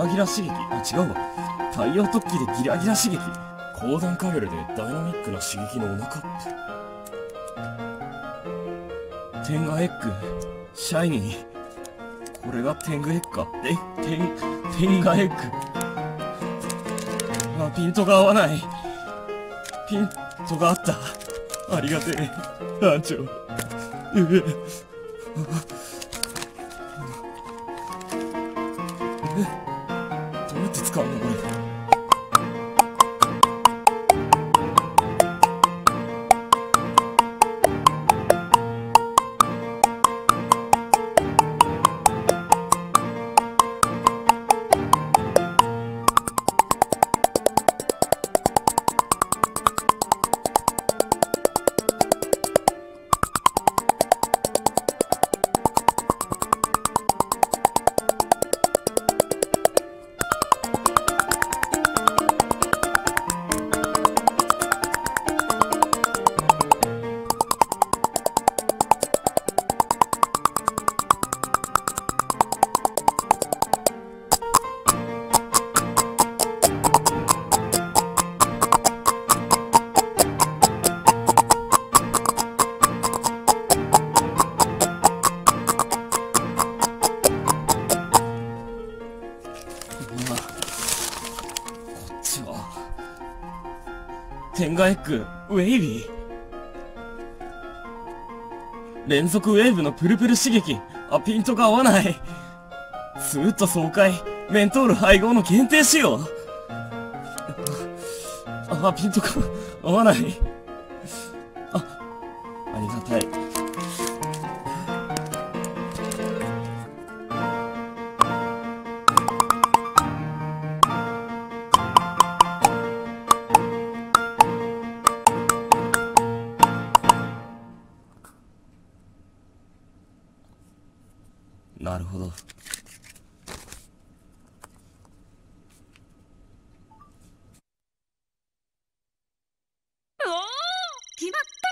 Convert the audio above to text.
ラギラ刺激。あ違うわ。太陽突起でギラギラ刺激。高段カベルでダイナミックな刺激のお腹。天下エッグ。シャイニー。これが天狗エッグか。え天天下エッグ。あピントが合わない。ピントがあった。ありがてえ。団長。うえ。えどうやって使うのこれ。天外エッグウェイビー。連続ウェーブのプルプル刺激あピントが合わない。スーッと爽快。メントール配合の限定仕様。ああピントが合わない。あありがたい。なるほど。おー！決まった！